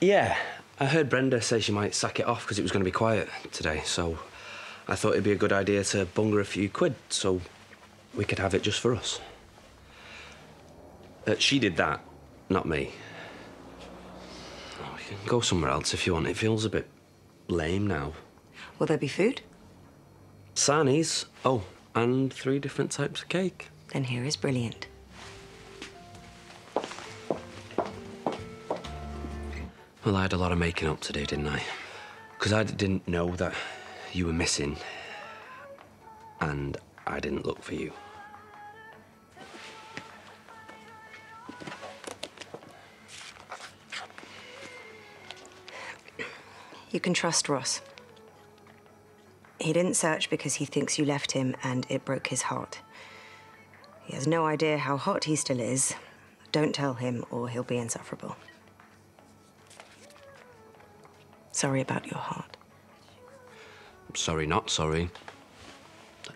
Yeah, I heard Brenda say she might sack it off because it was going to be quiet today, so I thought it'd be a good idea to bunger a few quid so we could have it just for us. Uh, she did that, not me. Oh, we can go somewhere else if you want. It feels a bit lame now. Will there be food? Sarnies. Oh, and three different types of cake. Then here is brilliant. Well, I had a lot of making up to do, didn't I? Because I didn't know that you were missing, and I didn't look for you. You can trust Ross. He didn't search because he thinks you left him and it broke his heart. He has no idea how hot he still is. Don't tell him or he'll be insufferable. Sorry about your heart. Sorry, not sorry.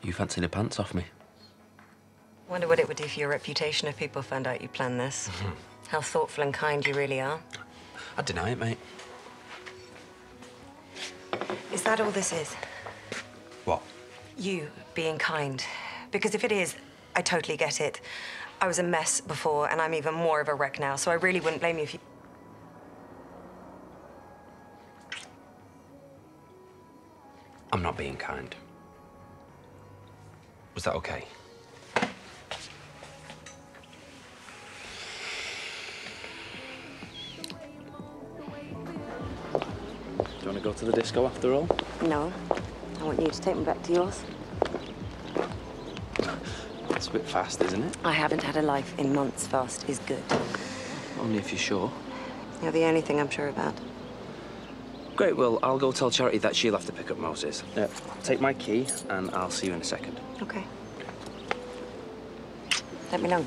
You fancy the pants off me? Wonder what it would do for your reputation if people found out you planned this. Mm-hmm. How thoughtful and kind you really are. I deny it, mate. Is that all this is? What? You being kind. Because if it is, I totally get it. I was a mess before, and I'm even more of a wreck now, so I really wouldn't blame you if you. I'm not being kind. Was that okay? Do you want to go to the disco after all? No. I want you to take me back to yours. It's a bit fast, isn't it? I haven't had a life in months. Fast is good. Only if you're sure. You're the only thing I'm sure about. Great, well, I'll go tell Charity that she'll have to pick up Moses. Uh, take my key, and I'll see you in a second. Okay. Let me know.